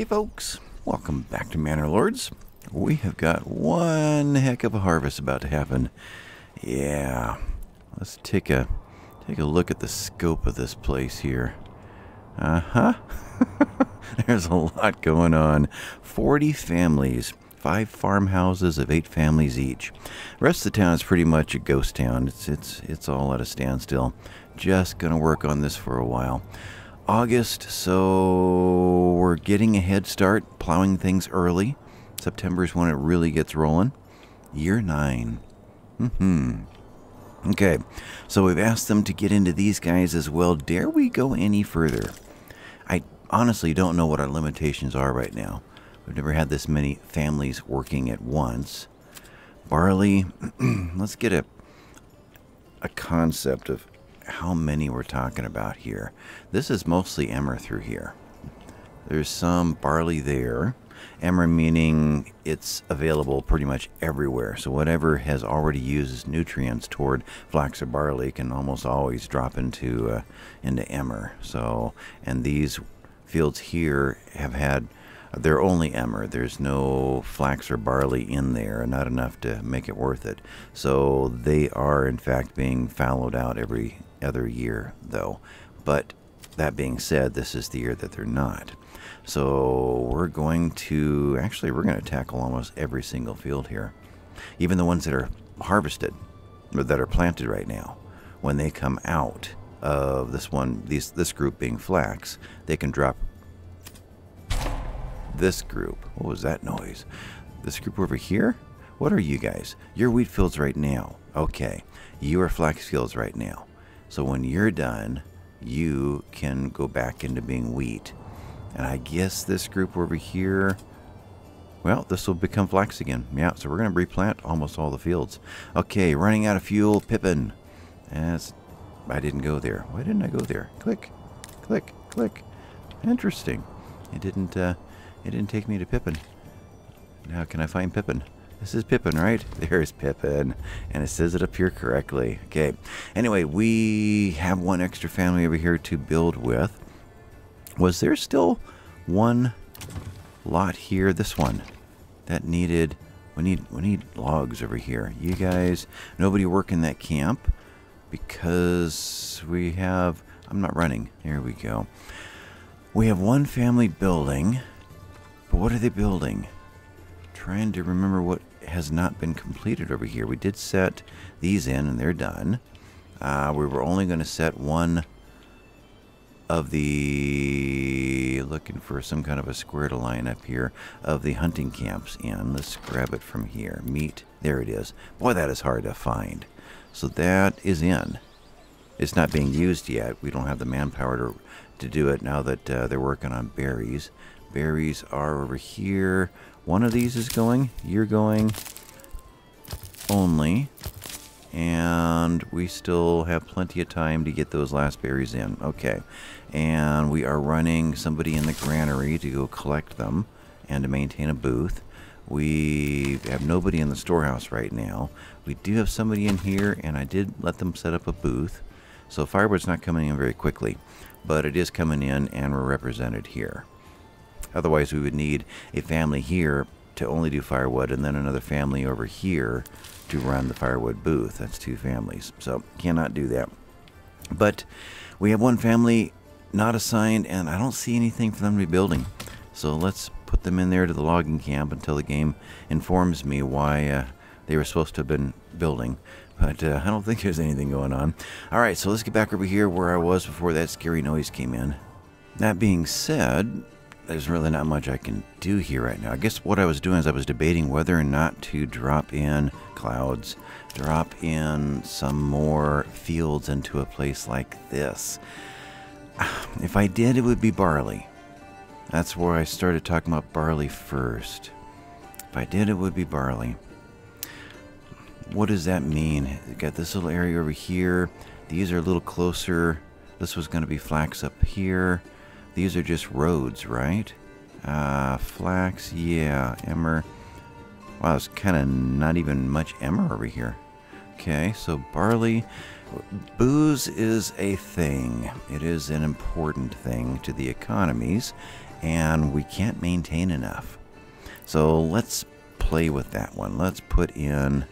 Hey folks, welcome back to Manor Lords. We have got one heck of a harvest about to happen. Yeah, let's take a take a look at the scope of this place here. Uh-huh. There's a lot going on. 40 families, five farmhouses of eight families each. The rest of the town is pretty much a ghost town. It's it's it's all at a standstill. Just gonna work on this for a while. August, so we're getting a head start, plowing things early. September is when it really gets rolling. Year nine. Mm-hmm. Okay, so we've asked them to get into these guys as well. Dare we go any further? I honestly don't know what our limitations are right now. We've never had this many families working at once. Barley, let's get a a concept of how many we're talking about here. This is mostly emmer through here. There's some barley there. Emmer meaning it's available pretty much everywhere. So whatever has already used nutrients toward flax or barley can almost always drop into uh, into emmer. So and these fields here have had they're only emmer. There's no flax or barley in there, not enough to make it worth it. So they are in fact being fallowed out every other year, though. But that being said, this is the year that they're not. So we're going to, actually, we're going to tackle almost every single field here. Even the ones that are harvested, or that are planted right now. When they come out of this one, these, this group being flax, they can drop this group. What was that noise? This group over here? What are you guys? You're wheat fields right now. Okay. You are flax fields right now. So when you're done, you can go back into being wheat. And I guess this group over here, well, this will become flax again. Yeah, so we're going to replant almost all the fields. Okay, running out of fuel, Pippin. As I didn't go there. Why didn't I go there? Click, click, click. Interesting. It didn't, uh, it didn't take me to Pippin. Now, can I find Pippin? This is Pippin, right? There's Pippin. And it says it up here correctly. Okay. Anyway, we have one extra family over here to build with. Was there still one lot here? This one. That needed... We need, we need logs over here. You guys... Nobody work in that camp. Because we have... I'm not running. Here we go. We have one family building. But what are they building? Trying to remember what has not been completed over here. We did set these in and they're done. Uh, we were only going to set one of the looking for some kind of a square to line up here of the hunting camps in. Let's grab it from here. Meat. There it is. Boy, that is hard to find. So that is in. It's not being used yet. We don't have the manpower to, to do it now that uh, they're working on berries. Berries are over here. One of these is going. You're going only. And we still have plenty of time to get those last berries in. Okay. And we are running somebody in the granary to go collect them and to maintain a booth. We have nobody in the storehouse right now. We do have somebody in here, and I did let them set up a booth. So firewood's not coming in very quickly, but it is coming in, and we're represented here. Otherwise, we would need a family here to only do firewood and then another family over here to run the firewood booth. That's two families. So, cannot do that. But we have one family not assigned, and I don't see anything for them to be building. So, let's put them in there to the logging camp until the game informs me why uh, they were supposed to have been building. But uh, I don't think there's anything going on. Alright, so let's get back over here where I was before that scary noise came in. That being said, there's really not much I can do here right now. I guess what I was doing is I was debating whether or not to drop in clouds, drop in some more fields into a place like this. If I did, it would be barley. That's where I started talking about barley first. If I did, it would be barley. What does that mean? Got this little area over here. These are a little closer. This was going to be flax up here. These are just roads, right? Uh, flax, yeah. Emmer. Wow, it's kind of not even much emmer over here. Okay, so barley. Booze is a thing. It is an important thing to the economies, and we can't maintain enough. So let's play with that one. Let's put in.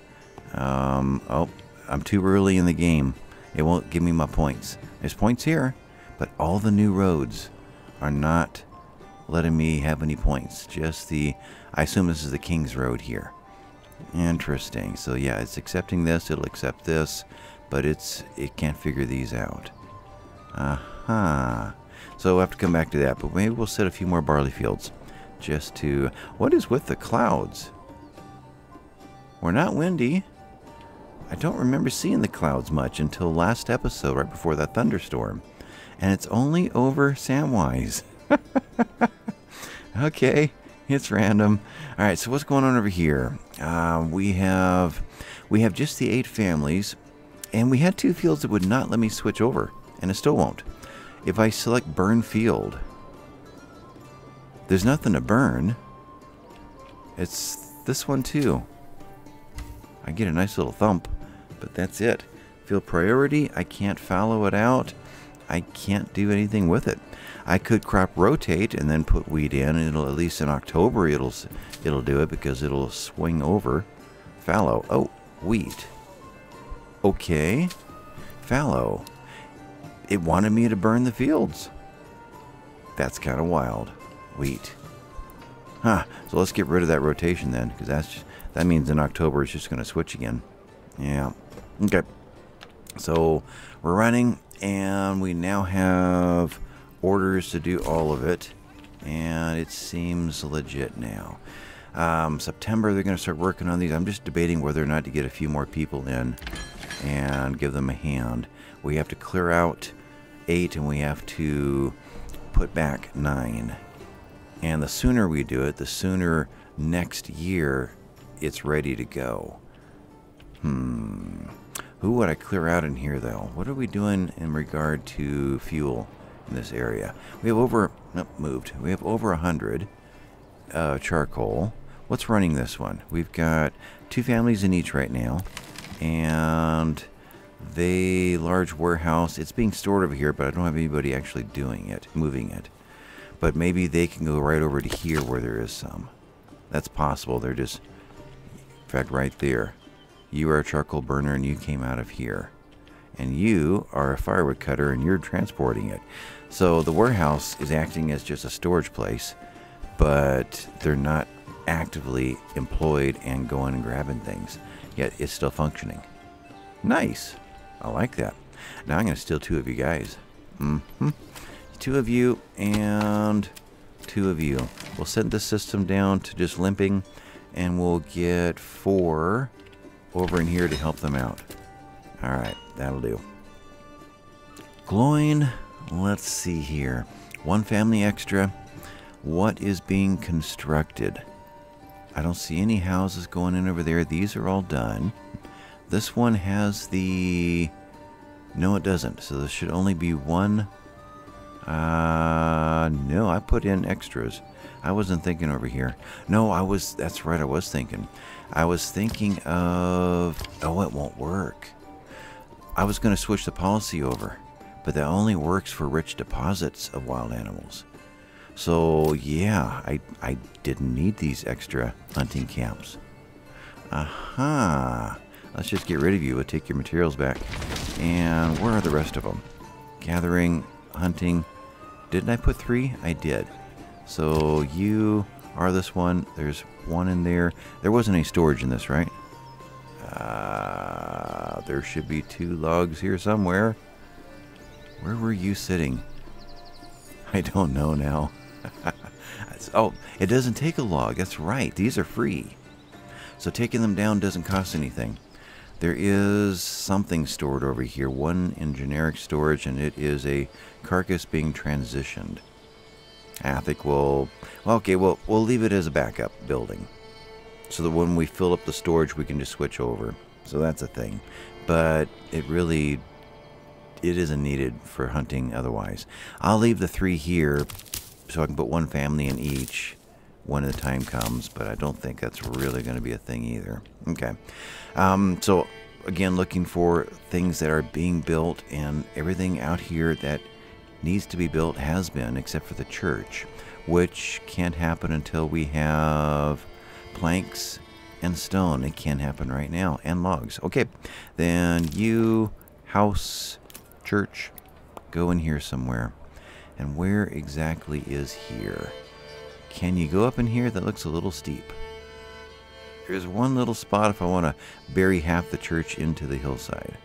Um, oh, I'm too early in the game. It won't give me my points. There's points here, but all the new roads are not letting me have any points. Just the. I assume this is the King's Road here. Interesting. So yeah, it's accepting this. It'll accept this, but it's it can't figure these out. Aha. Uh-huh. So we'll have to come back to that. But maybe we'll set a few more barley fields, just to. What is with the clouds? We're not windy. I don't remember seeing the clouds much until last episode, right before that thunderstorm. And it's only over Samwise. okay, it's random. All right, so what's going on over here? Uh, we have we have just the eight families, and we had two fields that would not let me switch over, and it still won't. If I select burn field, there's nothing to burn. It's this one too. I get a nice little thump, but that's it. Field priority, I can't follow it out. I can't do anything with it. I could crop rotate and then put wheat in. And it'll at least in October it'll it'll do it because it'll swing over. Fallow. Oh, wheat. Okay. Fallow. It wanted me to burn the fields. That's kind of wild. Wheat. Huh. So let's get rid of that rotation then, because that's just, that means in October it's just going to switch again. Yeah. Okay. So we're running, and we now have orders to do all of it, and it seems legit now. Um, September, they're going to start working on these. I'm just debating whether or not to get a few more people in and give them a hand. We have to clear out eight, and we have to put back nine. And the sooner we do it, the sooner next year it's ready to go. Hmm. Who would I clear out in here, though? What are we doing in regard to fuel? in this area. We have over, nope, moved. We have over a hundred uh, charcoal. What's running this one? We've got two families in each right now, and they large warehouse. It's being stored over here, but I don't have anybody actually doing it, moving it. But maybe they can go right over to here where there is some. That's possible. They're just, in fact, right there. You are a charcoal burner, and you came out of here and you are a firewood cutter and you're transporting it. So the warehouse is acting as just a storage place, but they're not actively employed and going and grabbing things. Yet it's still functioning. Nice. I like that. Now I'm going to steal two of you guys. Mm-hmm. Two of you and two of you. We'll set the system down to just limping, and we'll get four over in here to help them out. Alright, that'll do. Gloin, let's see here. One family extra. What is being constructed? I don't see any houses going in over there. These are all done. This one has the... No, it doesn't. So there should only be one... Uh, no, I put in extras. I wasn't thinking over here. No, I was... That's right, I was thinking. I was thinking of... Oh, it won't work. I was going to switch the policy over, but that only works for rich deposits of wild animals. So yeah, I, I didn't need these extra hunting camps. Aha! Let's just get rid of you. We'll take your materials back. And where are the rest of them? Gathering, hunting. Didn't I put three? I did. So you are this one. There's one in there. There wasn't any storage in this, right? Uh, there should be two logs here somewhere. Where were you sitting? I don't know now. oh, it doesn't take a log. That's right. These are free. So taking them down doesn't cost anything. There is something stored over here, one in generic storage, and it is a carcass being transitioned. I think we'll, well, okay, well, we'll leave it as a backup building so that when we fill up the storage, we can just switch over. So that's a thing. But it really, it isn't needed for hunting otherwise. I'll leave the three here so I can put one family in each when the time comes, but I don't think that's really going to be a thing either. Okay. Um, so again looking for things that are being built, and everything out here that needs to be built has been, except for the church, which can't happen until we have planks and stone. It can't happen right now, and logs. Okay, then you, house, church, go in here somewhere. And where exactly is here? Can you go up in here? That looks a little steep. There's one little spot if I want to bury half the church into the hillside.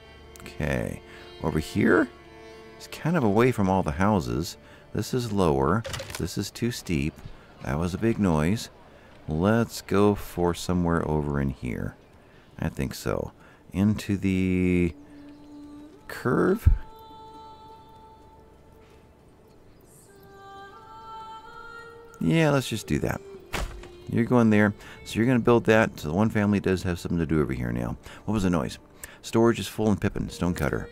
Okay. Over here, it's kind of away from all the houses. This is lower. This is too steep. That was a big noise. Let's go for somewhere over in here. I think so. Into the curve? Yeah, let's just do that. You're going there, so you're going to build that. So the one family does have something to do over here now. What was the noise? Storage is full in Pippin, Stonecutter.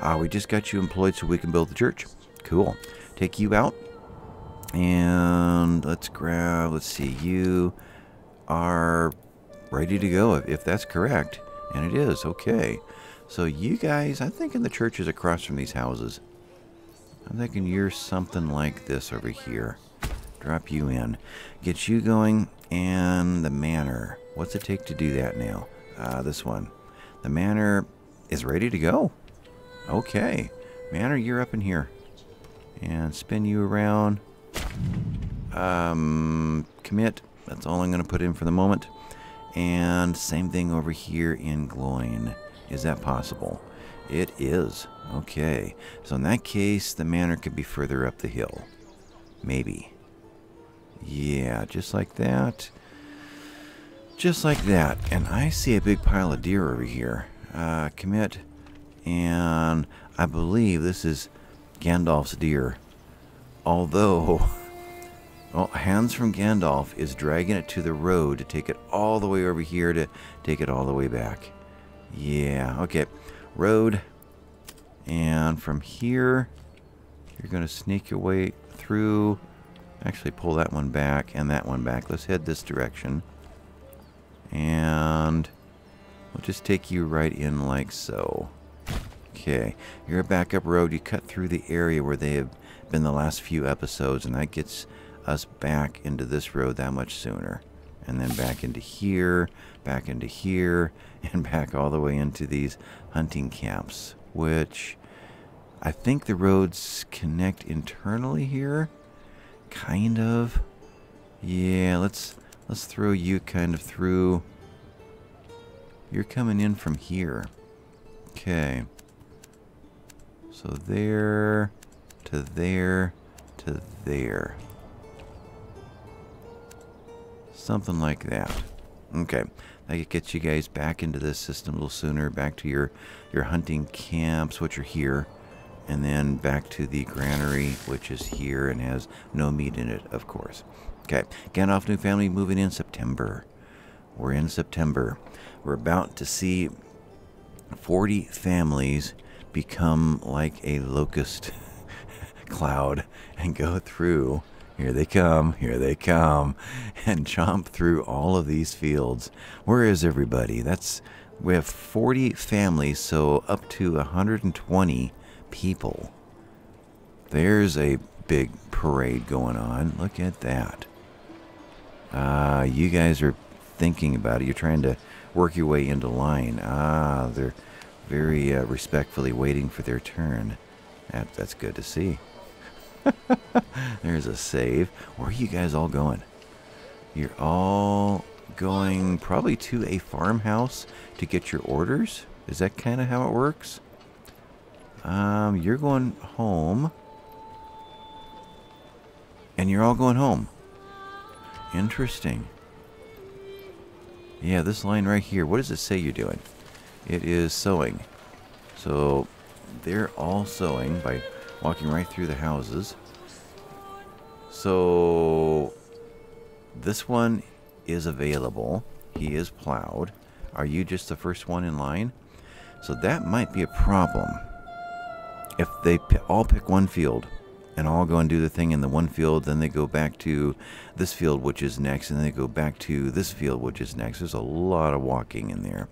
Ah, we just got you employed so we can build the church. Cool. Take you out. And let's grab, let's see, you are ready to go if, if that's correct. And it is, okay. So you guys, I'm thinking the church is across from these houses. I'm thinking you're something like this over here. Drop you in. Get you going and the manor. What's it take to do that now? Uh, this one. The manor is ready to go. Okay. Manor, you're up in here. And spin you around. Um, commit. That's all I'm going to put in for the moment. And same thing over here in Gloin. Is that possible? It is. Okay. So in that case, the manor could be further up the hill. Maybe. Yeah, just like that. Just like that. And I see a big pile of deer over here. Uh, commit. And I believe this is Gandalf's deer. Although, well, Hans from Gandalf is dragging it to the road to take it all the way over here to take it all the way back. Yeah, okay. Road. And from here, you're going to sneak your way through. Actually, pull that one back and that one back. Let's head this direction. And we'll just take you right in like so. Okay, you're a backup road. You cut through the area where they have been the last few episodes, and that gets us back into this road that much sooner. And then back into here, back into here, and back all the way into these hunting camps, which I think the roads connect internally here. Kind of. Yeah, let's let's throw you kind of through. You're coming in from here. Okay. So there to there to there. Something like that. Okay. That gets you guys back into this system a little sooner, back to your, your hunting camps, which are here, and then back to the granary, which is here and has no meat in it, of course. Okay, Gandalf New Family moving in September. We're in September. We're about to see 40 families become like a locust cloud and go through. Here they come, here they come, and chomp through all of these fields. Where is everybody? That's we have 40 families, so up to 120 people. There's a big parade going on. Look at that. Ah, uh, you guys are thinking about it. You're trying to work your way into line. Ah, they're very uh, respectfully waiting for their turn. That, that's good to see. There's a save. Where are you guys all going? You're all going probably to a farmhouse to get your orders? Is that kind of how it works? Um, you're going home. And you're all going home. Interesting. Yeah, this line right here. What does it say you're doing? It is sowing. So they're all sowing by walking right through the houses. So this one is available. He is plowed. Are you just the first one in line? So that might be a problem. If they all pick one field and all go and do the thing in the one field, then they go back to this field, which is next, and then they go back to this field, which is next. There's a lot of walking in there.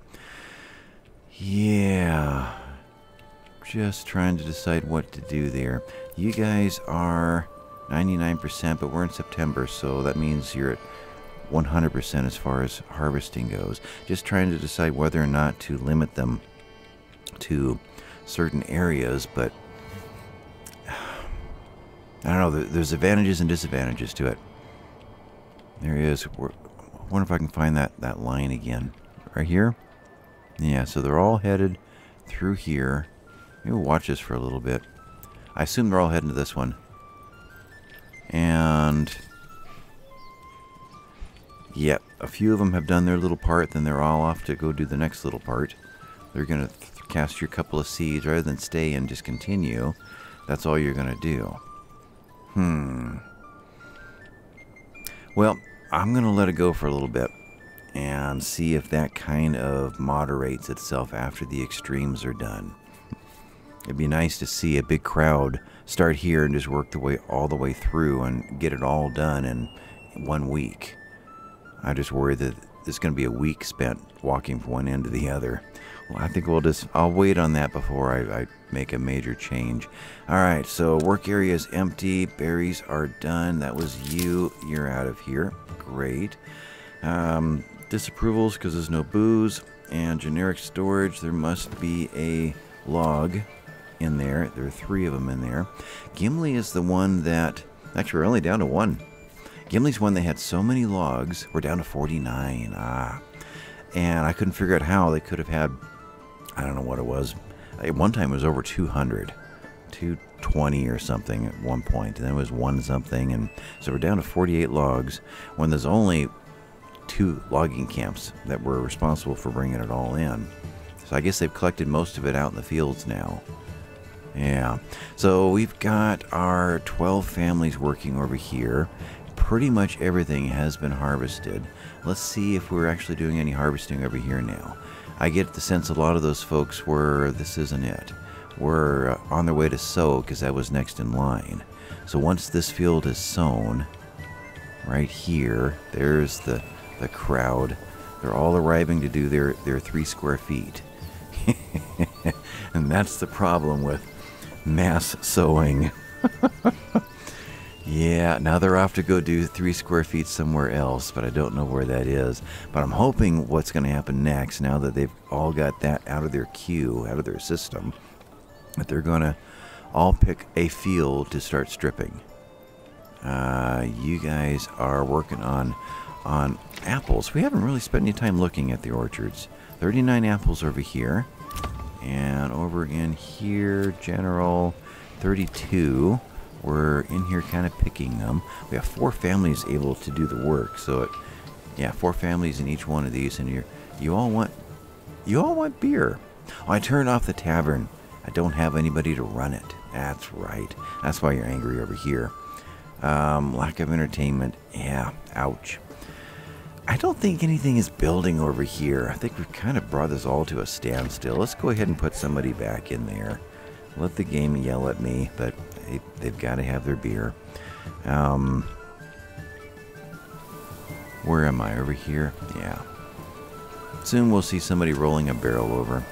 Yeah. Just trying to decide what to do there. You guys are 99%, but we're in September, so that means you're at 100% as far as harvesting goes. Just trying to decide whether or not to limit them to certain areas, but I don't know. There's advantages and disadvantages to it. There he is. Wonder if I can find that, that line again. Right here? Yeah, so they're all headed through here. Maybe we'll watch this for a little bit. I assume they're all heading to this one. And... Yep, a few of them have done their little part, then they're all off to go do the next little part. They're going to cast your couple of seeds rather than stay and just continue. That's all you're going to do. Hmm. Well, I'm going to let it go for a little bit and see if that kind of moderates itself after the extremes are done. It'd be nice to see a big crowd start here and just work the way all the way through and get it all done in one week. I just worry that it's going to be a week spent walking from one end to the other. Well, I think we'll just, I'll wait on that before I, I make a major change. All right, so work area is empty. Berries are done. That was you. You're out of here. Great. Um, disapprovals because there's no booze. And generic storage, there must be a log in there. There are three of them in there. Gimli is the one that, actually, we're only down to one. Gimli's one that had so many logs. We're down to 49. Ah. And I couldn't figure out how they could have had, I don't know what it was. At one time it was over 200. 220 or something at one. And then it was one something. And so we're down to 48 logs when there's only two logging camps that were responsible for bringing it all in. So I guess they've collected most of it out in the fields now. Yeah. So we've got our 12 families working over here pretty much everything has been harvested. Let's see if we're actually doing any harvesting over here now. I get the sense a lot of those folks were, this isn't it, were on their way to sow because that was next in line. So once this field is sown, right here, there's the, the crowd. They're all arriving to do their, their three square feet. and that's the problem with mass sowing. Yeah, now they're off to go do three square feet somewhere else, but I don't know where that is. But I'm hoping what's going to happen next, now that they've all got that out of their queue, out of their system, that they're going to all pick a field to start stripping. Uh, you guys are working on on apples. We haven't really spent any time looking at the orchards. 39 apples over here. And over in here, general 32 we're in here kind of picking them. We have four families able to do the work, so it, yeah, four families in each one of these, and you you all want you all want beer. Oh, I turned off the tavern. I don't have anybody to run it. That's right. That's why you're angry over here. Um, lack of entertainment. Yeah, ouch. I don't think anything is building over here. I think we've kind of brought this all to a standstill. Let's go ahead and put somebody back in there. Let the game yell at me, but they, they've got to have their beer. Um, where am I? Over here? Yeah. Soon we'll see somebody rolling a barrel over.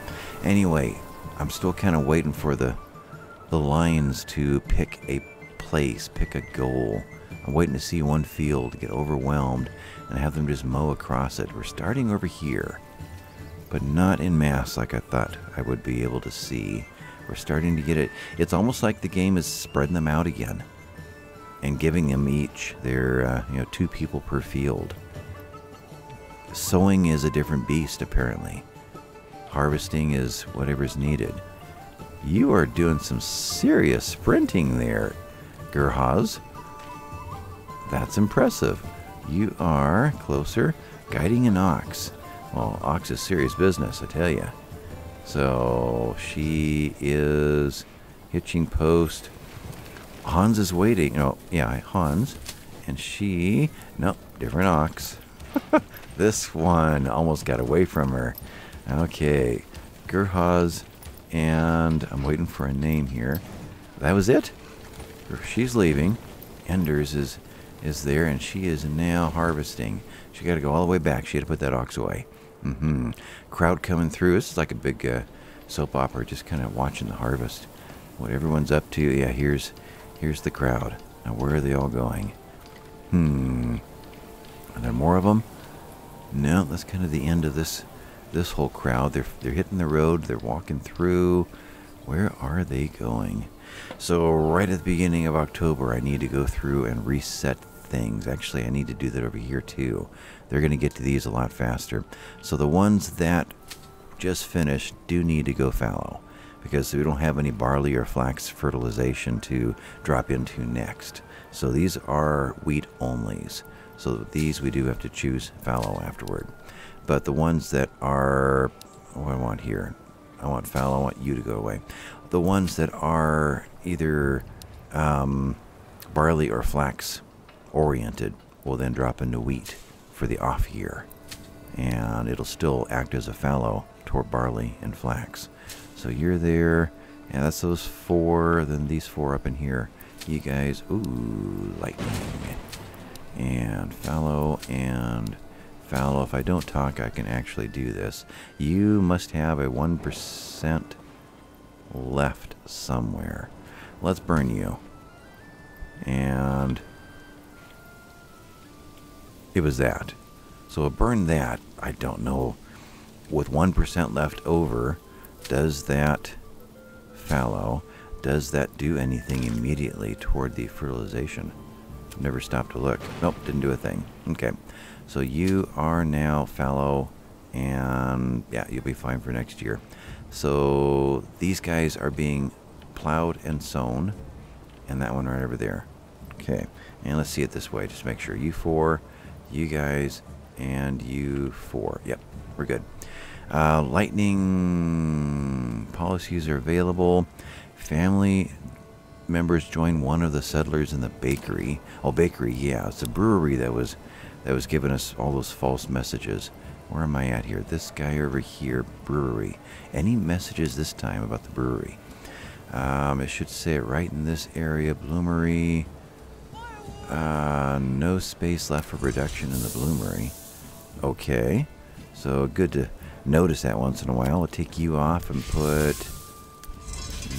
Anyway, I'm still kind of waiting for the the Lions to pick a place, pick a goal. I'm waiting to see one field get overwhelmed and have them just mow across it. We're starting over here, but not in mass like I thought I would be able to see. We're starting to get it. It's almost like the game is spreading them out again and giving them each their, uh, you know, two people per field. Sowing is a different beast, apparently. Harvesting is whatever's needed. You are doing some serious sprinting there, Gerhaz. That's impressive. You are closer, guiding an ox. Well, ox is serious business, I tell you. So she is hitching post. Hans is waiting. Oh, yeah, Hans. And she, nope, different ox. this one almost got away from her. Okay, Gerhaz, and I'm waiting for a name here. That was it. She's leaving. Enders is is there, and she is now harvesting. She got to go all the way back. She had to put that ox away. Mm-hmm. Crowd coming through. This is like a big uh, soap opera, just kind of watching the harvest. What everyone's up to. Yeah, here's here's the crowd. Now, where are they all going? Hmm. Are there more of them? No, that's kind of the end of this this whole crowd. They're they're hitting the road. They're walking through. Where are they going? So right at the beginning of October, I need to go through and reset things. Actually, I need to do that over here too. They're going to get to these a lot faster. So the ones that just finished do need to go fallow because we don't have any barley or flax fertilization to drop into next. So these are wheat onlys. So these we do have to choose fallow afterward. But the ones that are, what I want here, I want fallow, I want you to go away. The ones that are either um, barley or flax oriented will then drop into wheat for the off year. And it'll still act as a fallow toward barley and flax. So you're there, and that's those four, then these four up in here. You guys, ooh, lightning. And fallow and fallow. If I don't talk, I can actually do this. You must have a 1% left somewhere. Let's burn you. And it was that. So I burn that. I don't know. With 1% left over, does that fallow, does that do anything immediately toward the fertilization? Never stopped to look. Nope, didn't do a thing. Okay. So you are now fallow, and yeah, you'll be fine for next year. So these guys are being plowed and sown, and that one right over there. Okay, and let's see it this way, just make sure. You four, you guys, and you four. Yep, we're good. Uh, lightning policies are available. Family members join one of the settlers in the bakery. Oh, bakery, yeah, it's a brewery that was that was giving us all those false messages. Where am I at here? This guy over here, brewery. Any messages this time about the brewery? Um, it should say it right in this area, bloomery. Uh, no space left for production in the bloomery. Okay, so good to notice that once in a while. I'll take you off and put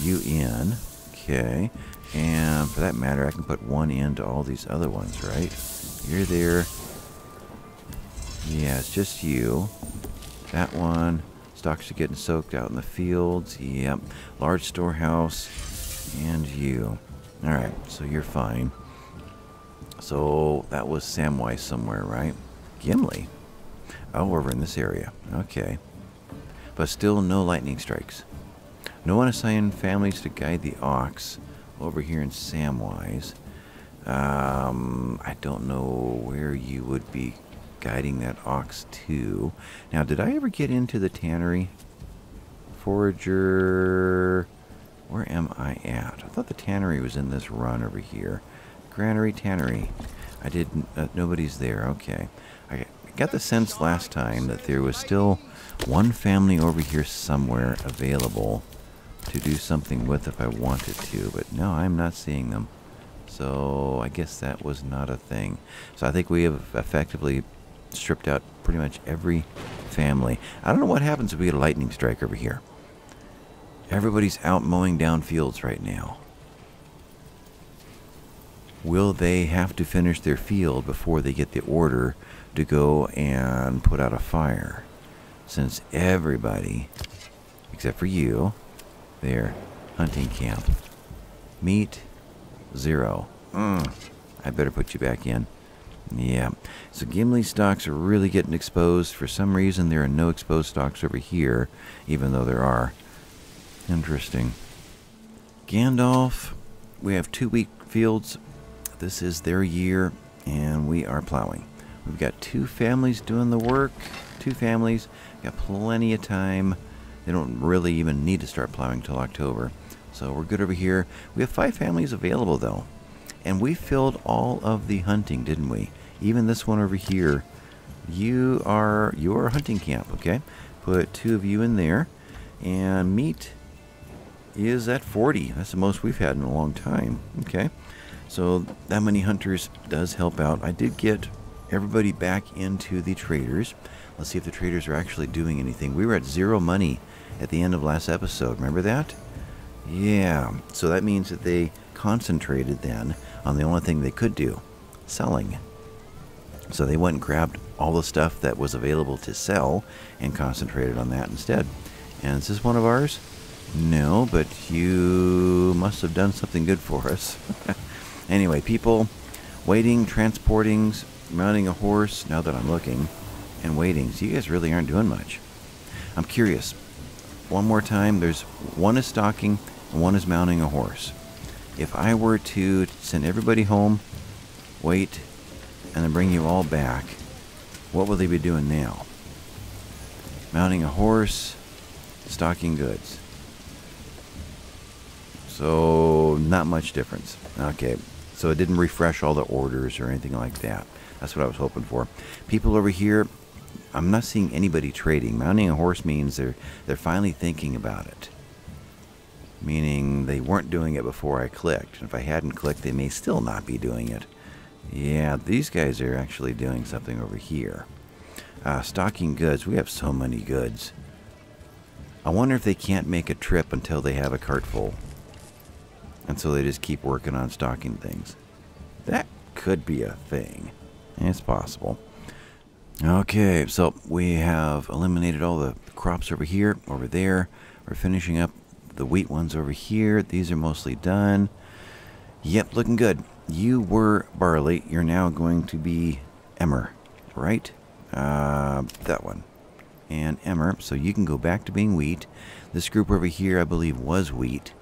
you in. Okay, and for that matter, I can put one into all these other ones, right? You're there. Yeah, it's just you. That one. Stocks are getting soaked out in the fields. Yep. Large storehouse. And you. Alright, so you're fine. So that was Samwise somewhere, right? Gimli. Oh, over in this area. Okay. But still no lightning strikes. No one assigned families to guide the ox over here in Samwise. Um, I don't know where you would be guiding that ox to. Now, did I ever get into the tannery? Forager... Where am I at? I thought the tannery was in this run over here. Granary, tannery. I didn't... Uh, nobody's there. Okay. I got the sense last time that there was still one family over here somewhere available to do something with if I wanted to. But no, I'm not seeing them. So I guess that was not a thing. So I think we have effectively stripped out pretty much every family. I don't know what happens if we get a lightning strike over here. Everybody's out mowing down fields right now. Will they have to finish their field before they get the order to go and put out a fire? Since everybody, except for you, their hunting camp. Meat, zero. Mm, I better put you back in. Yeah. So Gimli stocks are really getting exposed. For some reason, there are no exposed stocks over here, even though there are. Interesting. Gandalf, we have two wheat fields. This is their year, and we are plowing. We've got two families doing the work. Two families. Got plenty of time. They don't really even need to start plowing till October. So we're good over here. We have five families available, though. And we filled all of the hunting, didn't we? Even this one over here. You are your hunting camp, okay? Put two of you in there. And meat is at 40. That's the most we've had in a long time, okay? So that many hunters does help out. I did get everybody back into the traders. Let's see if the traders are actually doing anything. We were at zero money at the end of last episode. Remember that? Yeah. So that means that they concentrated then on the only thing they could do selling. So they went and grabbed all the stuff that was available to sell and concentrated on that instead. And is this one of ours? No, but you must have done something good for us. anyway, people waiting, transporting, mounting a horse, now that I'm looking, and waiting. So you guys really aren't doing much. I'm curious. One more time, there's one is stocking and one is mounting a horse. If I were to send everybody home, wait, and then bring you all back, what will they be doing now? Mounting a horse, stocking goods. So, not much difference. Okay, so it didn't refresh all the orders or anything like that. That's what I was hoping for. People over here, I'm not seeing anybody trading. Mounting a horse means they're they're finally thinking about it. Meaning they weren't doing it before I clicked. And if I hadn't clicked, they may still not be doing it. Yeah, these guys are actually doing something over here. Uh, stocking goods. We have so many goods. I wonder if they can't make a trip until they have a cart full. And so they just keep working on stocking things. That could be a thing. It's possible. Okay, so we have eliminated all the crops over here, over there. We're finishing up the wheat ones over here. These are mostly done. Yep, looking good. You were barley. You're now going to be emmer, right? Uh, that one. And emmer. So you can go back to being wheat. This group over here, I believe, was wheat.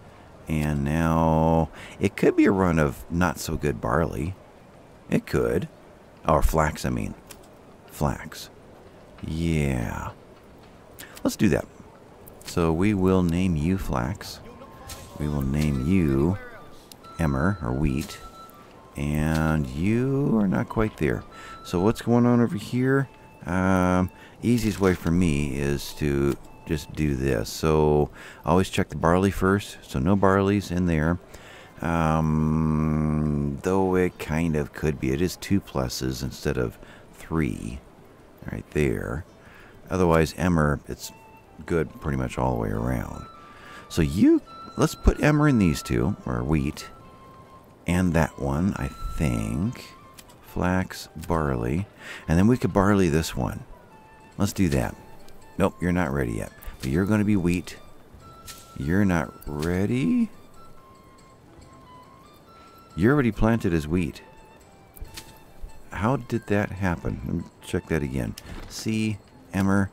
And now it could be a run of not so good barley. It could. Or flax, I mean. Flax. Yeah. Let's do that. So we will name you flax. We will name you emmer, or wheat and you are not quite there. So what's going on over here? Um, easiest way for me is to just do this. So always check the barley first. So no barley's in there. Um, though it kind of could be. It is two pluses instead of three right there. Otherwise, emmer, it's good pretty much all the way around. So you, let's put emmer in these two, or wheat and that one, I think. Flax, barley. And then we could barley this one. Let's do that. Nope, you're not ready yet. But you're going to be wheat. You're not ready? You're already planted as wheat. How did that happen? Let me check that again. C, Emmer.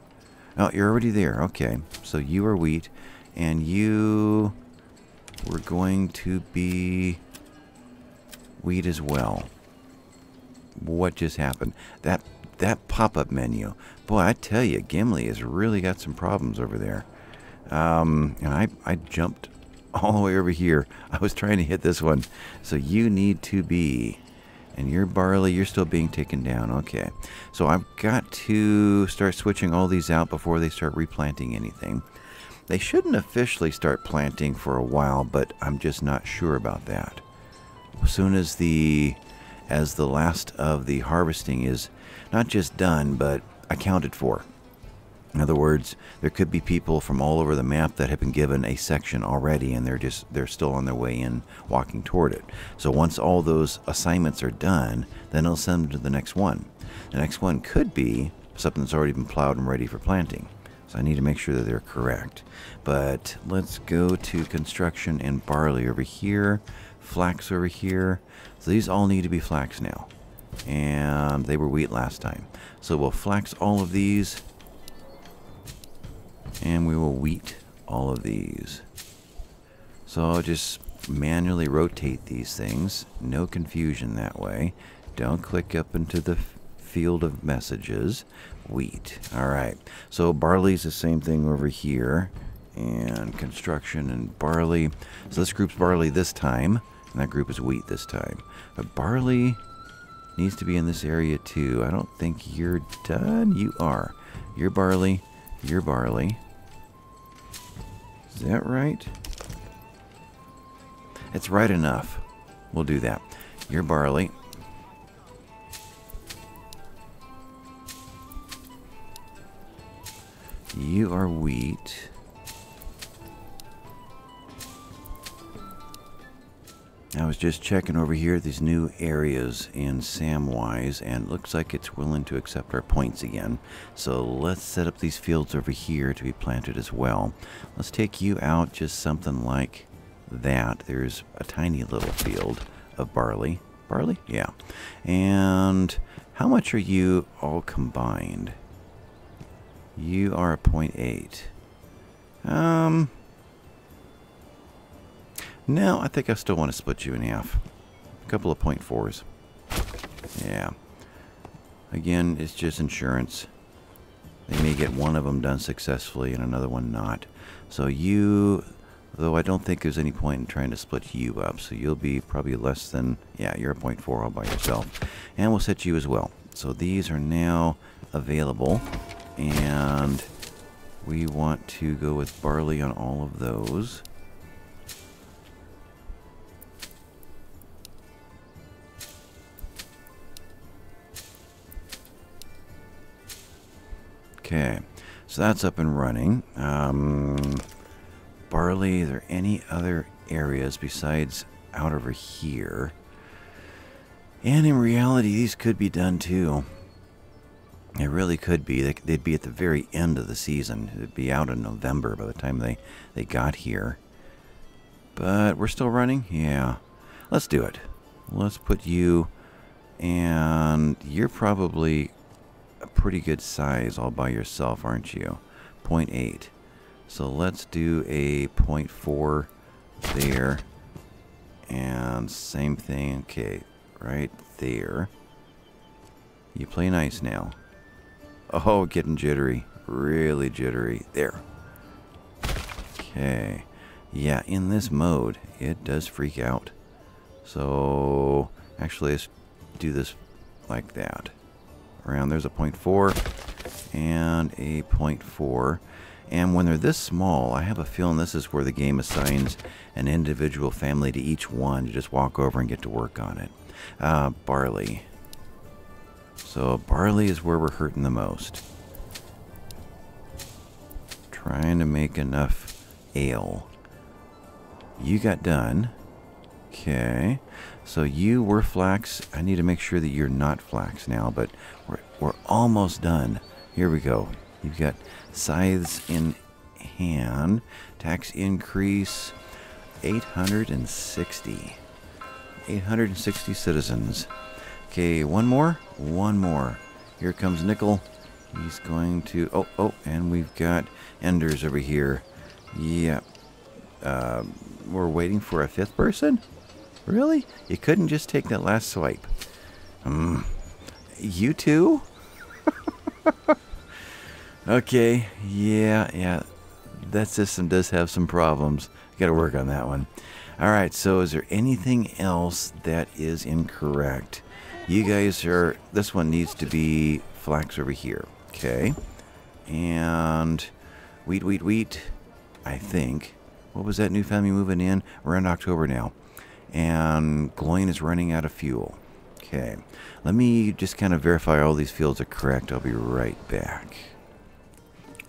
Oh, you're already there. Okay. So you are wheat. And you were going to be wheat as well. What just happened? That that pop-up menu. Boy, I tell you, Gimli has really got some problems over there. Um, and I, I jumped all the way over here. I was trying to hit this one. So you need to be... And your barley, you're still being taken down. Okay. So I've got to start switching all these out before they start replanting anything. They shouldn't officially start planting for a while, but I'm just not sure about that as soon as the as the last of the harvesting is not just done but accounted for. In other words, there could be people from all over the map that have been given a section already and they're just they're still on their way in walking toward it. So once all those assignments are done, then it'll send them to the next one. The next one could be something that's already been plowed and ready for planting. So I need to make sure that they're correct. But let's go to construction and barley over here flax over here. So these all need to be flax now. And they were wheat last time. So we'll flax all of these. And we will wheat all of these. So I'll just manually rotate these things. No confusion that way. Don't click up into the field of messages. Wheat. Alright. So barley's the same thing over here. And construction and barley. So this group's barley this time. And that group is wheat this time. But barley needs to be in this area too. I don't think you're done. You are. You're barley. You're barley. Is that right? It's right enough. We'll do that. You're barley. You are wheat. I was just checking over here these new areas in Samwise, and looks like it's willing to accept our points again. So let's set up these fields over here to be planted as well. Let's take you out just something like that. There's a tiny little field of barley. Barley? Yeah. And how much are you all combined? You are a 0.8. Um... No, I think I still want to split you in half. A couple of point fours. Yeah. Again, it's just insurance. They may get one of them done successfully and another one not. So you, though I don't think there's any point in trying to split you up, so you'll be probably less than, yeah, you're a point four all by yourself. And we'll set you as well. So these are now available, and we want to go with barley on all of those. Okay, so that's up and running. Um, barley, are there any other areas besides out over here? And in reality, these could be done too. It really could be. They'd be at the very end of the season. It'd be out in November by the time they, they got here. But we're still running? Yeah. Let's do it. Let's put you... And you're probably pretty good size all by yourself, aren't you? 0.8. So let's do a 0.4 there. And same thing, okay, right there. You play nice now. Oh, getting jittery. Really jittery. There. Okay. Yeah, in this mode, it does freak out. So, actually, let's do this like that around there's a 0.4 and a 0.4 and when they're this small I have a feeling this is where the game assigns an individual family to each one to just walk over and get to work on it. Uh, barley. So barley is where we're hurting the most. Trying to make enough ale. You got done. Okay so you were flax. I need to make sure that you're not flax now, but we're, we're almost done. Here we go. You've got scythes in hand. Tax increase 860. 860 citizens. Okay, one more. One more. Here comes Nickel. He's going to... Oh, oh, and we've got Enders over here. Yeah. Uh, we're waiting for a fifth person? Really? You couldn't just take that last swipe? Hmm. You too? okay. Yeah, yeah. That system does have some problems. Got to work on that one. All right. So, is there anything else that is incorrect? You guys are. This one needs to be flax over here. Okay. And wheat, wheat, wheat. I think. What was that new family moving in? We're in October now and Gloin is running out of fuel. Okay, let me just kind of verify all these fields are correct. I'll be right back.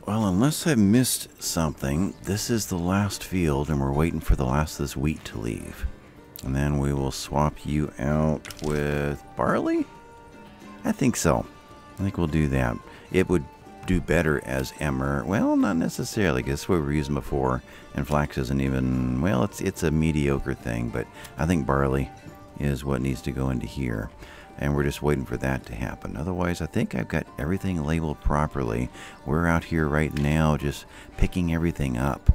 Well, unless I missed something, this is the last field and we're waiting for the last of this wheat to leave. And then we will swap you out with barley? I think so. I think we'll do that. It would do better as emmer. Well, not necessarily, because what we were using before, and flax isn't even, well, it's, it's a mediocre thing, but I think barley is what needs to go into here. And we're just waiting for that to happen. Otherwise, I think I've got everything labeled properly. We're out here right now just picking everything up.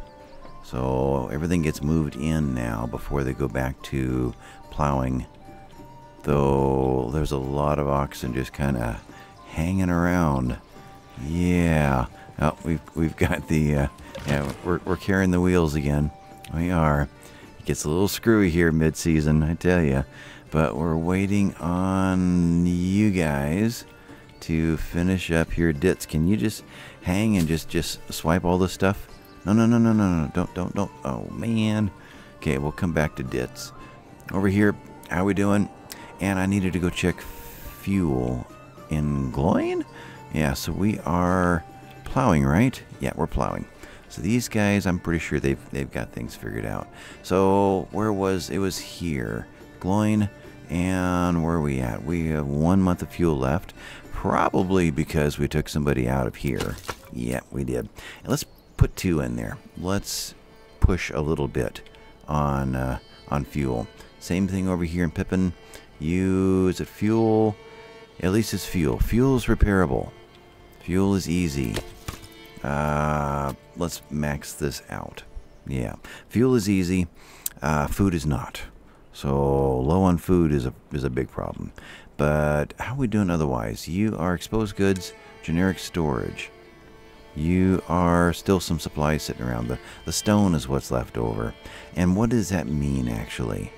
So everything gets moved in now before they go back to plowing. Though there's a lot of oxen just kind of hanging around. Yeah. Oh, we've we've got the uh, yeah we're we're carrying the wheels again. We are. It gets a little screwy here mid-season, I tell you. But we're waiting on you guys to finish up here. Ditz, can you just hang and just just swipe all this stuff? No, no, no, no, no, no. Don't, don't, don't. Oh man. Okay, we'll come back to Ditz. Over here, how we doing? And I needed to go check fuel in Gloin. Yeah, so we are plowing, right? Yeah, we're plowing. So these guys, I'm pretty sure they've they've got things figured out. So where was it? Was here, Gloin, and where are we at? We have one month of fuel left, probably because we took somebody out of here. Yeah, we did. And let's put two in there. Let's push a little bit on uh, on fuel. Same thing over here in Pippin. Use it fuel. At least it's fuel. Fuel is repairable. Fuel is easy. Uh, let's max this out. Yeah, fuel is easy. Uh, food is not. So low on food is a is a big problem. But how are we doing otherwise? You are exposed goods, generic storage. You are still some supplies sitting around. The the stone is what's left over. And what does that mean actually?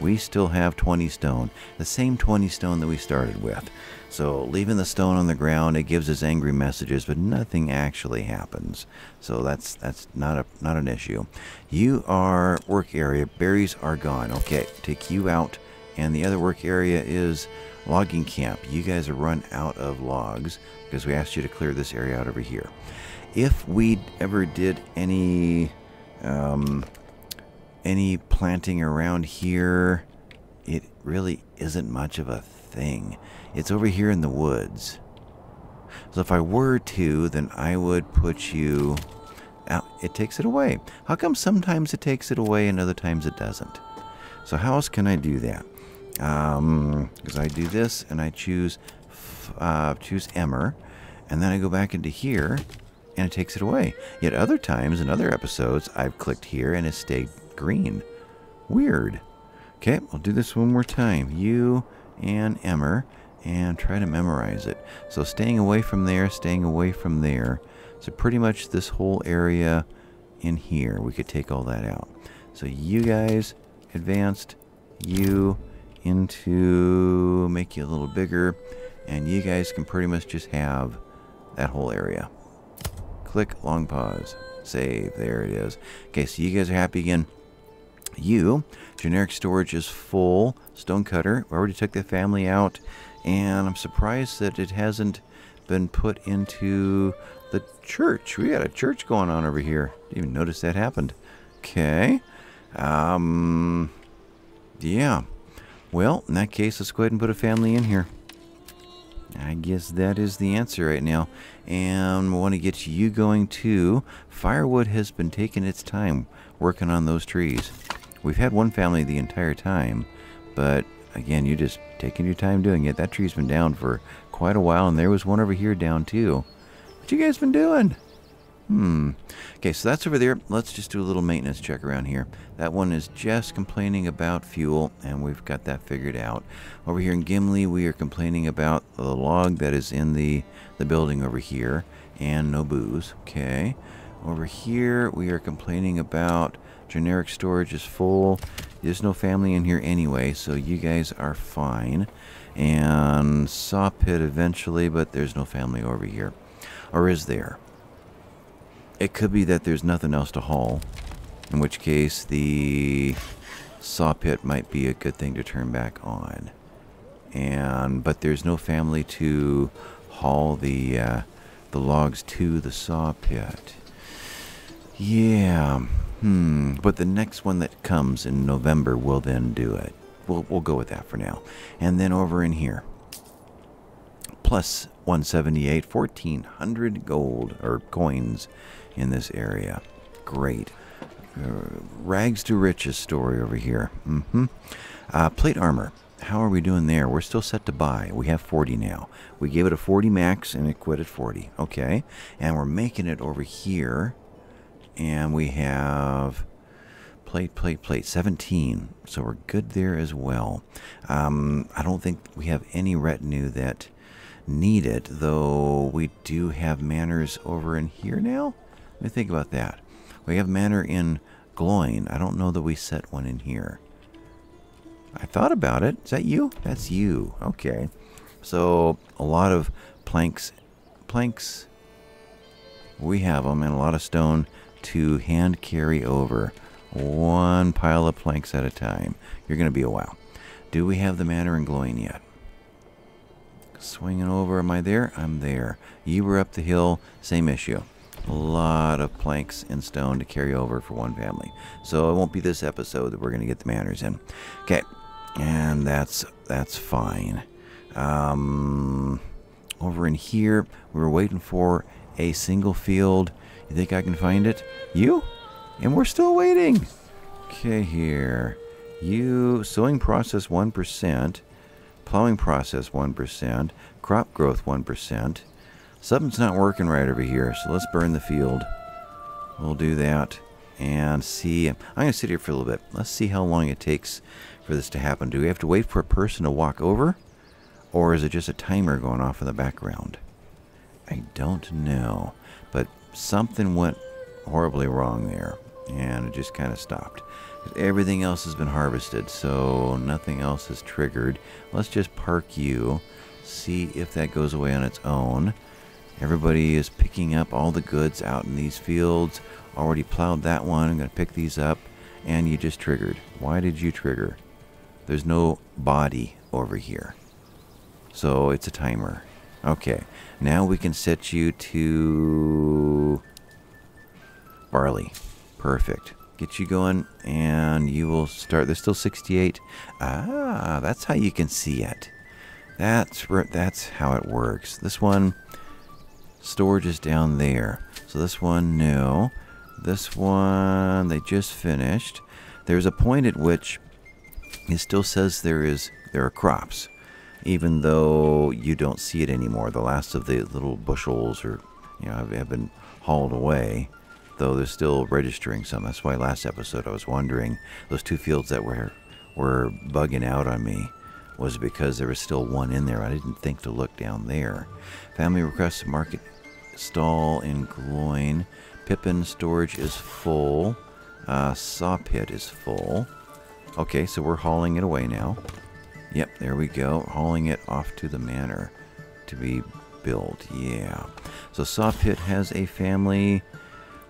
We still have 20 stone, the same 20 stone that we started with. So leaving the stone on the ground, it gives us angry messages, but nothing actually happens. So that's that's not a not an issue. You are work area. Berries are gone. Okay, take you out, and the other work area is logging camp. You guys are run out of logs because we asked you to clear this area out over here. If we ever did any um, any planting around here, it really isn't much of a thing. It's over here in the woods. So if I were to, then I would put you out. It takes it away. How come sometimes it takes it away and other times it doesn't? So how else can I do that? Because um, I do this and I choose uh, choose Emmer, and then I go back into here and it takes it away. Yet other times in other episodes, I've clicked here and it stayed green. Weird. Okay, I'll do this one more time. You and Emmer and try to memorize it. So staying away from there, staying away from there. So pretty much this whole area in here, we could take all that out. So you guys advanced, you into make you a little bigger, and you guys can pretty much just have that whole area. Click long pause, save, there it is. Okay, so you guys are happy again. You, generic storage is full, stonecutter, we already took the family out and I'm surprised that it hasn't been put into the church. We got a church going on over here. Didn't even notice that happened. Okay. Um, yeah. Well, in that case, let's go ahead and put a family in here. I guess that is the answer right now. And I want to get you going too. Firewood has been taking its time working on those trees. We've had one family the entire time, but again, you're just taking your time doing it. That tree's been down for quite a while, and there was one over here down too. What you guys been doing? Hmm. Okay, so that's over there. Let's just do a little maintenance check around here. That one is just complaining about fuel, and we've got that figured out. Over here in Gimli, we are complaining about the log that is in the, the building over here, and no booze. Okay. Over here, we are complaining about generic storage is full. There's no family in here anyway, so you guys are fine. And saw pit eventually, but there's no family over here. Or is there? It could be that there's nothing else to haul. In which case, the saw pit might be a good thing to turn back on. And but there's no family to haul the uh, the logs to the saw pit. Yeah. Hmm. But the next one that comes in November will then do it. We'll, we'll go with that for now. And then over in here. Plus 178, 1400 gold or coins in this area. Great. Uh, rags to riches story over here. Mm-hmm. Uh, plate armor. How are we doing there? We're still set to buy. We have 40 now. We gave it a 40 max and it quit at 40. Okay. And we're making it over here and we have plate, plate, plate, 17. So we're good there as well. Um, I don't think we have any retinue that need it, though we do have manors over in here now. Let me think about that. We have manor in Gloin. I don't know that we set one in here. I thought about it. Is that you? That's you. Okay. So a lot of planks, planks. We have them, and a lot of stone to hand carry over one pile of planks at a time. You're going to be a while. Do we have the manor in Gloin yet? Swinging over. Am I there? I'm there. You were up the hill. Same issue. A lot of planks and stone to carry over for one family. So it won't be this episode that we're going to get the manors in. Okay. And that's that's fine. Um, over in here, we were waiting for a single field. You think I can find it? You? And we're still waiting. Okay, here. You, sowing process 1%, plowing process 1%, crop growth 1%. Something's not working right over here, so let's burn the field. We'll do that and see. I'm going to sit here for a little bit. Let's see how long it takes for this to happen. Do we have to wait for a person to walk over? Or is it just a timer going off in the background? I don't know. Something went horribly wrong there. And it just kind of stopped. Everything else has been harvested, so nothing else is triggered. Let's just park you. See if that goes away on its own. Everybody is picking up all the goods out in these fields. Already plowed that one. I'm going to pick these up. And you just triggered. Why did you trigger? There's no body over here. So it's a timer. Okay. Now we can set you to barley. Perfect. Get you going and you will start. There's still 68. Ah, that's how you can see it. That's that's how it works. This one storage is down there. So this one no. This one they just finished. There's a point at which it still says there is there are crops even though you don't see it anymore. The last of the little bushels are, you know, have, have been hauled away, though they're still registering some. That's why last episode I was wondering those two fields that were were bugging out on me was because there was still one in there. I didn't think to look down there. Family requests market stall in Gloin. Pippin storage is full. Uh, saw pit is full. Okay, so we're hauling it away now. Yep, there we go. Hauling it off to the manor to be built. Yeah. So Saw Pit has a family.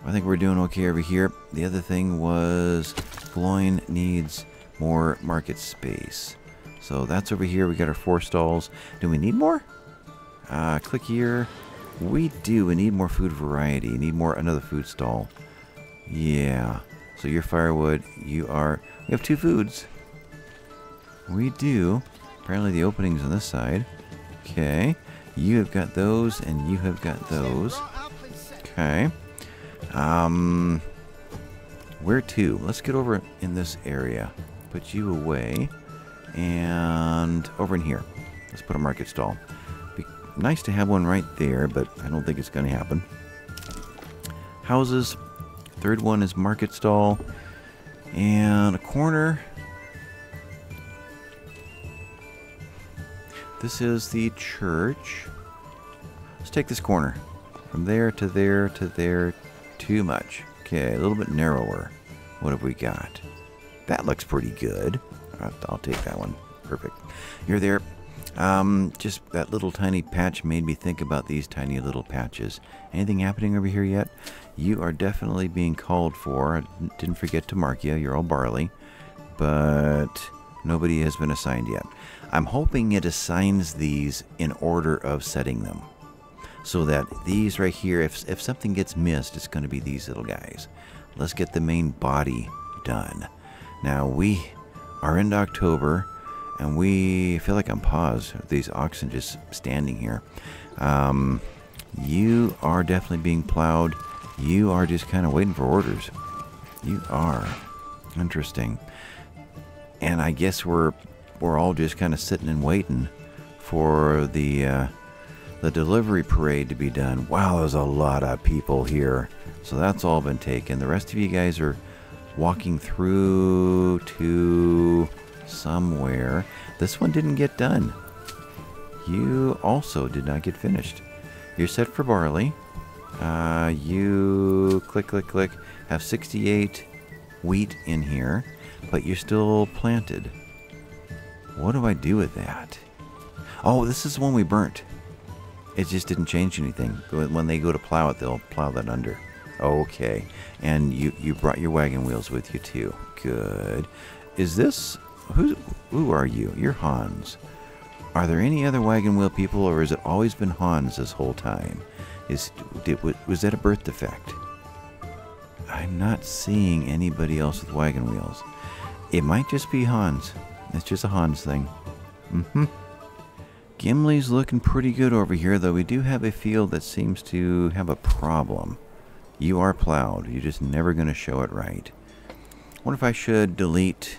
I think we're doing okay over here. The other thing was Gloin needs more market space. So that's over here. We got our four stalls. Do we need more? Uh, click here. We do. We need more food variety. We need more another food stall. Yeah. So your firewood, you are. We have two foods. We do. Apparently the opening's on this side. Okay. You have got those, and you have got those. Okay. Um, where to? Let's get over in this area. Put you away. And over in here. Let's put a market stall. Be nice to have one right there, but I don't think it's going to happen. Houses. Third one is market stall. And a corner. This is the church. Let's take this corner. From there to there to there. Too much. Okay, a little bit narrower. What have we got? That looks pretty good. I'll take that one. Perfect. You're there. Um, just that little tiny patch made me think about these tiny little patches. Anything happening over here yet? You are definitely being called for. I didn't forget to mark you. You're all barley. But nobody has been assigned yet. I'm hoping it assigns these in order of setting them. So that these right here, if, if something gets missed, it's going to be these little guys. Let's get the main body done. Now, we are into October, and we feel like I'm paused. These oxen just standing here. Um, you are definitely being plowed. You are just kind of waiting for orders. You are. Interesting. And I guess we're we're all just kind of sitting and waiting for the uh, the delivery parade to be done. Wow, there's a lot of people here. So that's all been taken. The rest of you guys are walking through to somewhere. This one didn't get done. You also did not get finished. You're set for barley. Uh, you click, click, click. Have 68 wheat in here, but you're still planted. What do I do with that? Oh, this is the one we burnt. It just didn't change anything. When they go to plow it, they'll plow that under. Okay. And you, you brought your wagon wheels with you too. Good. Is this... Who, who are you? You're Hans. Are there any other wagon wheel people, or has it always been Hans this whole time? Is did, was that a birth defect? I'm not seeing anybody else with wagon wheels. It might just be Hans. It's just a Hans thing. Mm-hmm. Gimli's looking pretty good over here, though we do have a field that seems to have a problem. You are plowed. You're just never going to show it right. What if I should delete...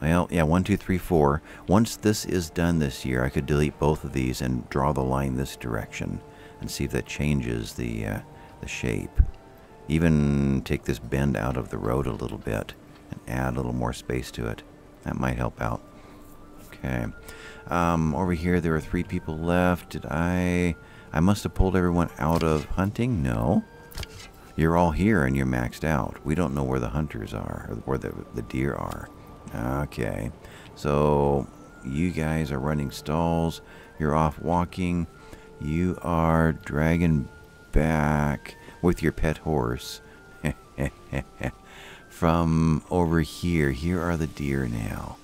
Well, yeah, one, two, three, four. Once this is done this year, I could delete both of these and draw the line this direction and see if that changes the, uh, the shape. Even take this bend out of the road a little bit and add a little more space to it. That might help out. Okay. Um, over here, there are three people left. Did I... I must have pulled everyone out of hunting? No. You're all here and you're maxed out. We don't know where the hunters are, or where the, the deer are. Okay. So, you guys are running stalls. You're off walking. You are dragging back with your pet horse from over here. Here are the deer now.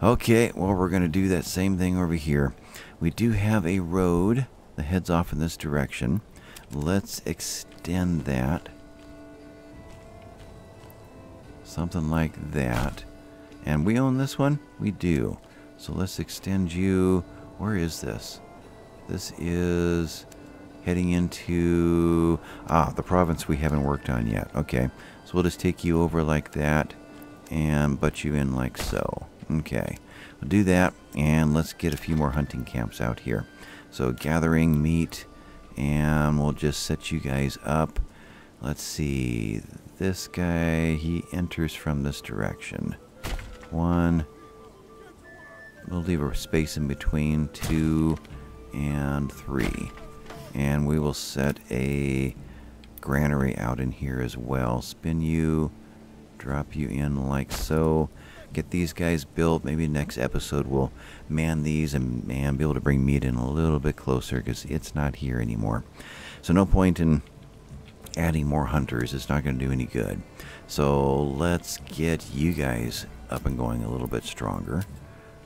Okay, well, we're going to do that same thing over here. We do have a road that heads off in this direction. Let's extend that. Something like that. And we own this one? We do. So let's extend you. Where is this? This is heading into ah the province we haven't worked on yet. Okay, so we'll just take you over like that and butt you in like so. Okay, we'll do that and let's get a few more hunting camps out here. So gathering meat and we'll just set you guys up. Let's see, this guy, he enters from this direction. One, we'll leave a space in between, two, and three. And we will set a granary out in here as well. Spin you, drop you in like so. Get these guys built. Maybe next episode we'll man these and, and be able to bring meat in a little bit closer because it's not here anymore. So no point in adding more hunters. It's not going to do any good. So let's get you guys up and going a little bit stronger.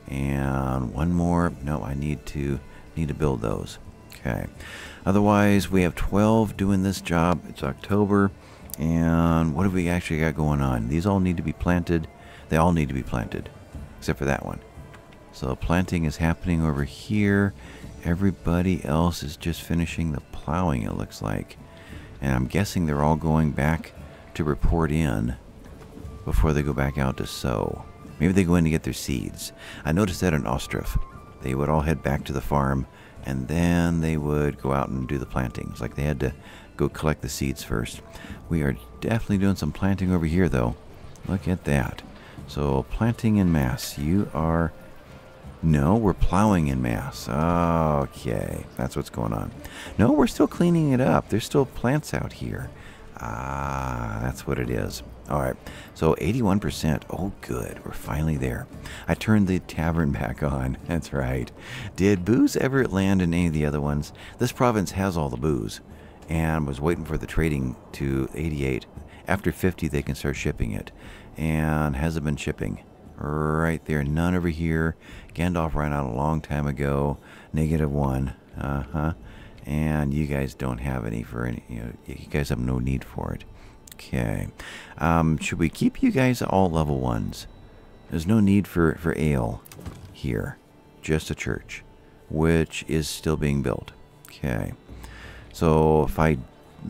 And one more. No, I need to Need to build those. Okay. Otherwise, we have 12 doing this job. It's October. And what have we actually got going on? These all need to be planted. They all need to be planted. Except for that one. So planting is happening over here. Everybody else is just finishing the plowing, it looks like. And I'm guessing they're all going back to report in before they go back out to sow. Maybe they go in to get their seeds. I noticed that in Ostriv. They would all head back to the farm and then they would go out and do the plantings. Like they had to go collect the seeds first. We are definitely doing some planting over here though. Look at that. So planting in mass. You are... No, we're plowing in mass. Okay, that's what's going on. No, we're still cleaning it up. There's still plants out here. Ah, that's what it is. All right, so 81%. Oh, good. We're finally there. I turned the tavern back on. That's right. Did booze ever land in any of the other ones? This province has all the booze and was waiting for the trading to 88. After 50, they can start shipping it. And hasn't been shipping. Right there. None over here. Gandalf ran out a long time ago. Negative one. Uh huh. And you guys don't have any for any. You know, you guys have no need for it. Okay. Um, should we keep you guys all level ones? There's no need for, for ale here. Just a church, which is still being built. Okay. So if I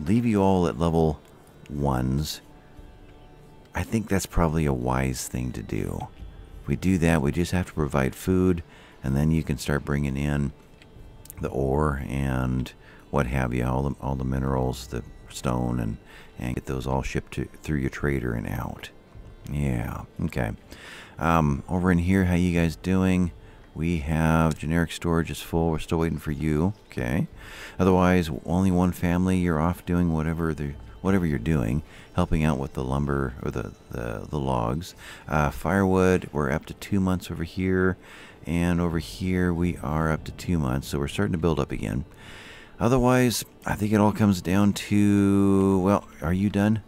leave you all at level ones, I think that's probably a wise thing to do. If we do that, we just have to provide food, and then you can start bringing in the ore and what have you, all the, all the minerals, the stone, and and get those all shipped to, through your trader and out. Yeah, okay. Um, over in here, how you guys doing? We have generic storage is full. We're still waiting for you. Okay. Otherwise, only one family. You're off doing whatever the whatever you're doing, helping out with the lumber or the the, the logs. Uh, firewood. We're up to two months over here, and over here we are up to two months. So we're starting to build up again. Otherwise, I think it all comes down to, well, are you done?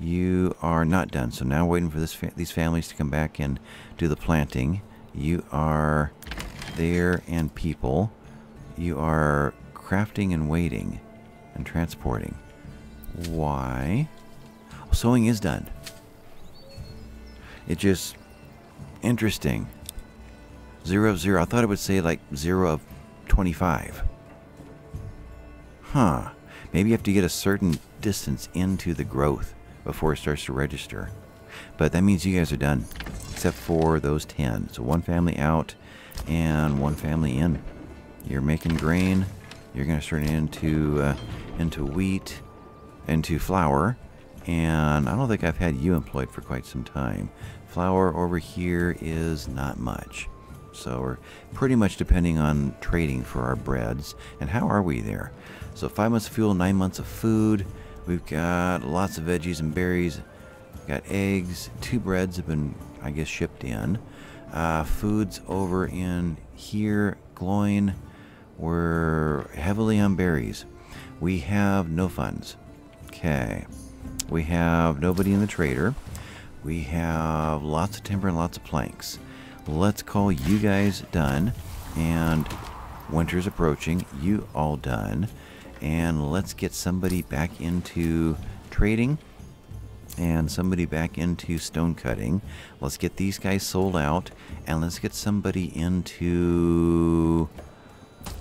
You are not done. So now waiting for this fa these families to come back and do the planting. You are there and people. You are crafting and waiting and transporting. Why? Sowing is done. It just interesting. Zero of zero. I thought it would say like zero of 25. Huh. Maybe you have to get a certain distance into the growth before it starts to register. But that means you guys are done, except for those 10. So one family out and one family in. You're making grain. You're going to turn it into, uh, into wheat, into flour. And I don't think I've had you employed for quite some time. Flour over here is not much. So we're pretty much depending on trading for our breads. And how are we there? So five months of fuel, nine months of food. We've got lots of veggies and berries. We've got eggs. Two breads have been, I guess, shipped in. Uh, foods over in here, Gloin. We're heavily on berries. We have no funds. Okay. We have nobody in the trader. We have lots of timber and lots of planks let's call you guys done. And winter's approaching. You all done. And let's get somebody back into trading and somebody back into stone cutting. Let's get these guys sold out and let's get somebody into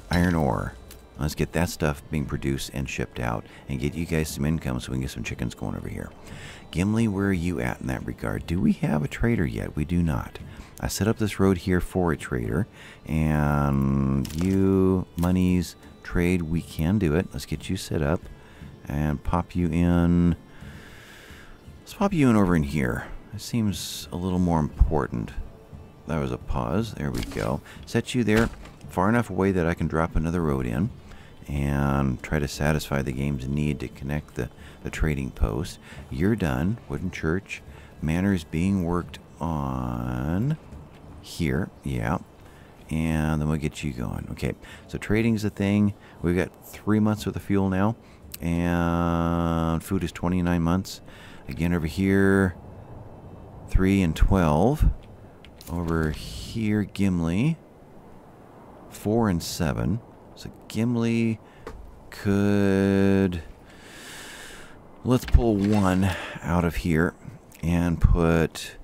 iron ore. Let's get that stuff being produced and shipped out and get you guys some income so we can get some chickens going over here. Gimli, where are you at in that regard? Do we have a trader yet? We do not. I set up this road here for a trader, and you, monies, trade, we can do it. Let's get you set up and pop you in. Let's pop you in over in here. It seems a little more important. That was a pause. There we go. Set you there far enough away that I can drop another road in and try to satisfy the game's need to connect the, the trading post. You're done. Wooden Church. Manor is being worked on here. Yeah. And then we'll get you going. Okay. So trading is a thing. We've got three months worth of fuel now. And food is 29 months. Again, over here, 3 and 12. Over here, Gimli, 4 and 7. So Gimli could... Let's pull one out of here and put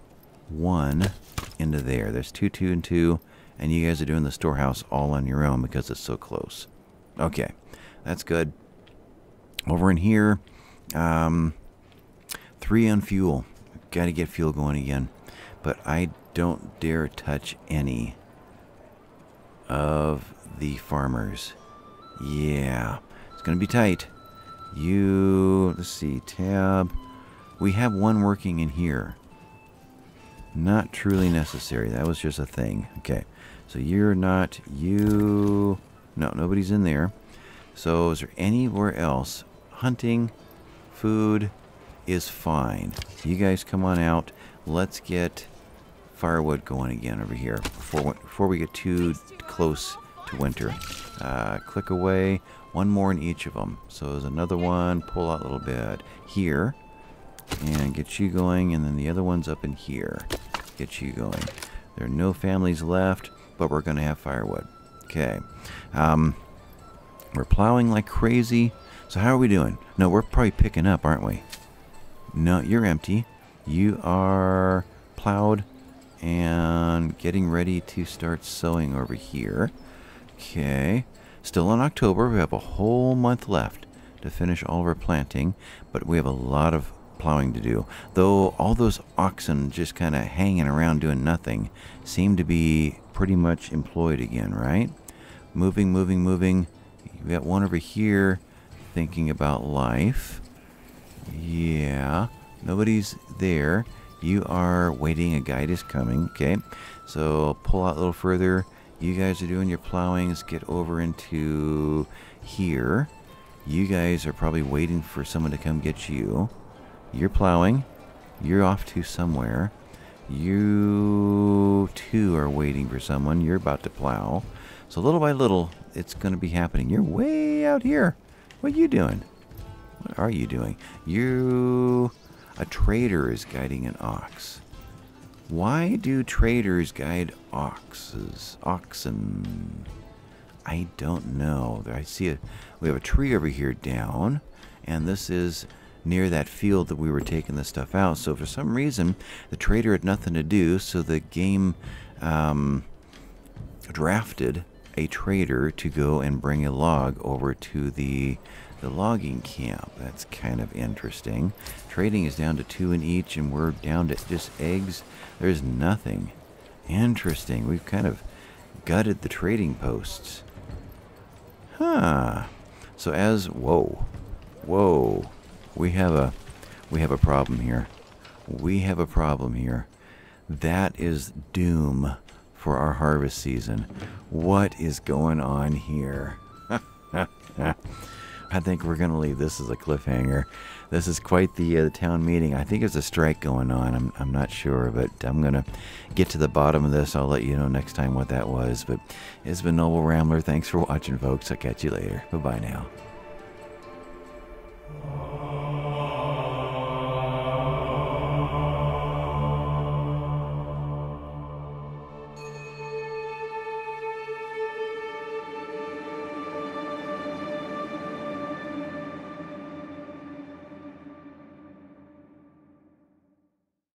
one into there. There's two, two, and two, and you guys are doing the storehouse all on your own because it's so close. Okay, that's good. Over in here, um, three on fuel. Got to get fuel going again, but I don't dare touch any of the farmers. Yeah, it's gonna be tight. You, let's see, tab. We have one working in here. Not truly necessary. That was just a thing. Okay. So you're not... You... No, nobody's in there. So is there anywhere else? Hunting, food is fine. You guys come on out. Let's get firewood going again over here before, before we get too close to winter. Uh, click away. One more in each of them. So there's another one. Pull out a little bit here and get you going and then the other one's up in here get you going there are no families left but we're gonna have firewood. Okay um, we're plowing like crazy. So how are we doing? No we're probably picking up aren't we? No you're empty. You are plowed and getting ready to start sowing over here. Okay still in October we have a whole month left to finish all of our planting but we have a lot of plowing to do. Though all those oxen just kind of hanging around doing nothing seem to be pretty much employed again, right? Moving, moving, moving. You got one over here thinking about life. Yeah, nobody's there. You are waiting. A guide is coming. Okay, so pull out a little further. You guys are doing your plowings. Get over into here. You guys are probably waiting for someone to come get you. You're plowing. You're off to somewhere. You too are waiting for someone. You're about to plow. So little by little, it's going to be happening. You're way out here. What are you doing? What are you doing? You... A trader is guiding an ox. Why do traders guide oxes? Oxen. I don't know. I see a we have a tree over here down, and this is near that field that we were taking the stuff out. So for some reason, the trader had nothing to do, so the game um, drafted a trader to go and bring a log over to the the logging camp. That's kind of interesting. Trading is down to two in each, and we're down to just eggs. There's nothing. Interesting. We've kind of gutted the trading posts. Huh. So as whoa, whoa, we have a we have a problem here. We have a problem here. That is doom for our harvest season. What is going on here? I think we're going to leave this as a cliffhanger. This is quite the, uh, the town meeting. I think there's a strike going on. I'm, I'm not sure, but I'm going to get to the bottom of this. I'll let you know next time what that was. But it's been Noble Rambler. Thanks for watching, folks. I'll catch you later. Bye bye now.